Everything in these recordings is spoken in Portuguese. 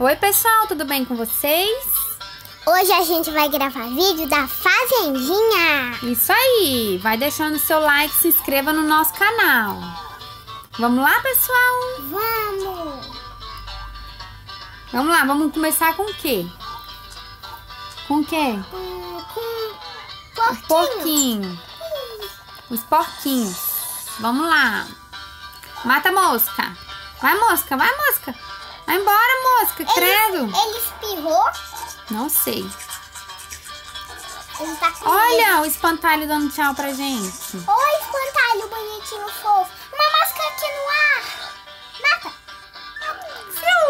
Oi, pessoal, tudo bem com vocês? Hoje a gente vai gravar vídeo da Fazendinha. Isso aí! Vai deixando seu like, se inscreva no nosso canal. Vamos lá, pessoal? Vamos! Vamos lá, vamos começar com o quê? Com o quê? Hum, com Os porquinhos. Os porquinhos. Vamos lá. Mata a mosca. Vai, mosca, vai, mosca. Vai embora, mosca, credo. Ele, espirrou. Não sei. Ele tá. Olha o espantalho dando tchau pra gente. Oi, espantalho bonitinho fofo. Uma mosca aqui no ar. Mata. Fiu.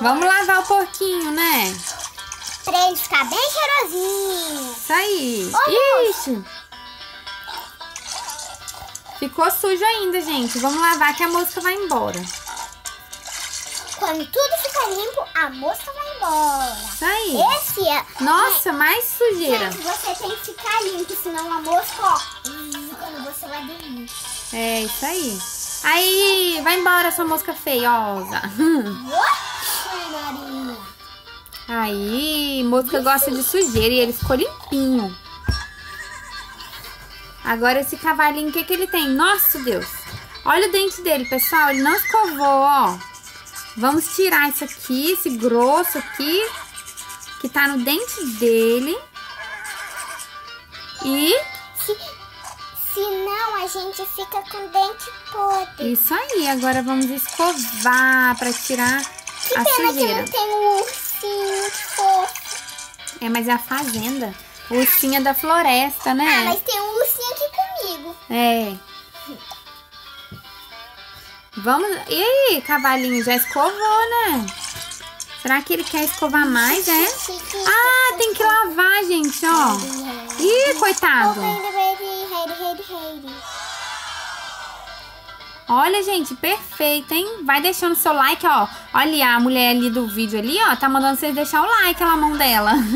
Vamos lavar o porquinho, né? Pra ele ficar bem cheirosinho. Isso aí. Ô, Ixi. Ficou sujo ainda, gente. Vamos lavar que a mosca vai embora. Quando tudo fica limpo, a mosca vai embora. Isso aí. Esse é... Nossa, mais sujeira. Gente, você tem que ficar limpo, senão a mosca, ó, quando você vai dormir. É, isso aí. Aí, vai embora sua mosca feiosa. Maria. Aí, mosca gosta de sujeira e ele ficou limpinho. Agora esse cavalinho, o que que ele tem? Nossa, Deus. Olha o dente dele, pessoal. Ele não escovou, ó. Vamos tirar isso aqui, esse grosso aqui, que tá no dente dele. E Se, senão a gente fica com dente podre. isso aí. Agora vamos escovar pra tirar Que a pena que sujeira. não tem um ursinho fofo. É, mas é a fazenda. O ursinho é da floresta, né? Ah, mas tem um ursinho aqui comigo. É. Vamos. E aí, cavalinho? Já escovou, né? Será que ele quer escovar mais, é? Ah, tem que lavar, gente, ó. Ih, coitado. Olha, gente, perfeito, hein? Vai deixando seu like, ó. Olha a mulher ali do vídeo ali, ó. Tá mandando vocês deixar o like na mão dela.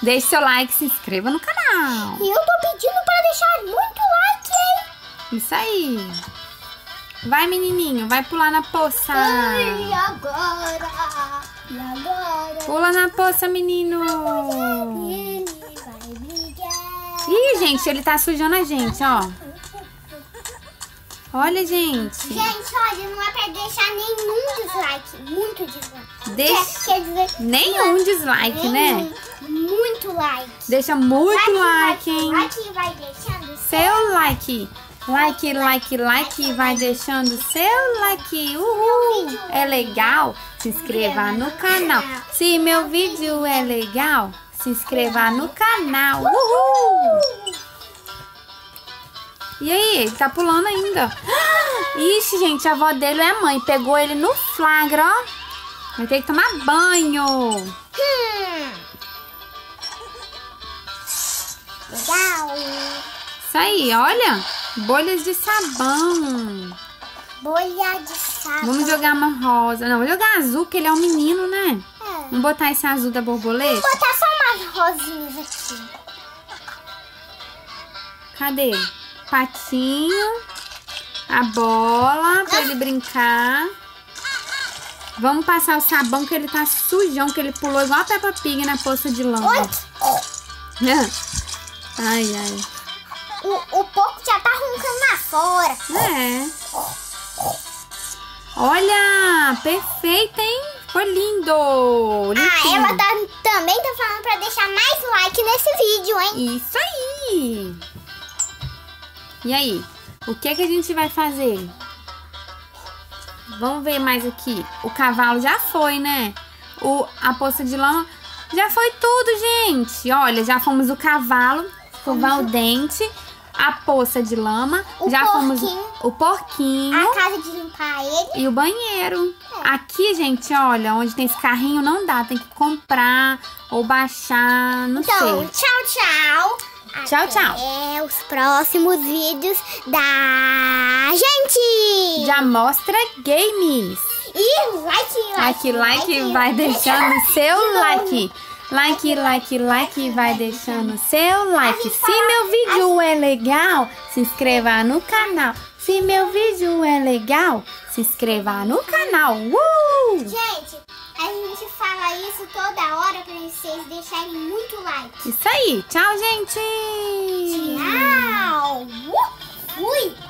Deixe seu like, se inscreva no canal. E eu tô pedindo pra deixar muito like, hein? Isso aí. Vai, menininho. Vai pular na poça. E agora? E agora? Pula na poça, menino. Ele vai brigar. Ih, gente, ele tá sujando a gente, ó. Olha, gente. Gente, olha, não é pra deixar nenhum dislike. Muito dislike. Deixa- Quer, quer dizer, Nenhum dislike, né? nenhum. Muito like. Deixa muito Vai like, que hein? Like vai deixando Seu like. Like, like, like. Vai deixando seu like. Uhul. É legal? Se inscreva no canal. Se meu vídeo é legal, se inscreva no canal. Uhul. E aí, ele tá pulando ainda. Ixi, gente, a avó dele é a mãe. Pegou ele no flagra, ó. Vai ter que tomar banho. Hum. Legal. Isso aí, olha. Bolhas de sabão. Bolha de sabão. Vamos jogar uma rosa. Não, vou jogar azul, que ele é um menino, né? É. Vamos botar esse azul da borboleta? Vou botar só umas rosinhas aqui. Cadê? Patinho. A bola pra ele brincar. Vamos passar o sabão que ele tá sujão, que ele pulou igual a Peppa Pig na poça de lama. Ai, ai. O, o porco já tá roncando lá fora. É. Olha, perfeito, hein? Ficou lindo. Ah, Limpinho. ela tá, também tá falando pra deixar mais like nesse vídeo, hein? Isso aí! E aí? O que que a gente vai fazer? Vamos ver mais aqui. O cavalo já foi, né? O, a poça de lama já foi tudo, gente. Olha, já fomos o cavalo, escovar o dente, a poça de lama, O já fomos porquinho. o porquinho A casa de limpar ele. e o banheiro. Aqui, gente, olha, onde tem esse carrinho não dá, tem que comprar ou baixar, não Então, sei. tchau, tchau. Tchau, tchau. Até os próximos vídeos da gente. Já mostra games. E like, Like, like, vai deixando seu De novo. like. Like, like, like, vai deixando seu like. Se meu vídeo é legal, se inscreva no canal. Se meu vídeo é legal, se inscreva no canal. Uh! Gente, a gente fala isso toda hora pra vocês deixarem muito like. Isso aí. Tchau, gente. Tchau. Uh! Fui.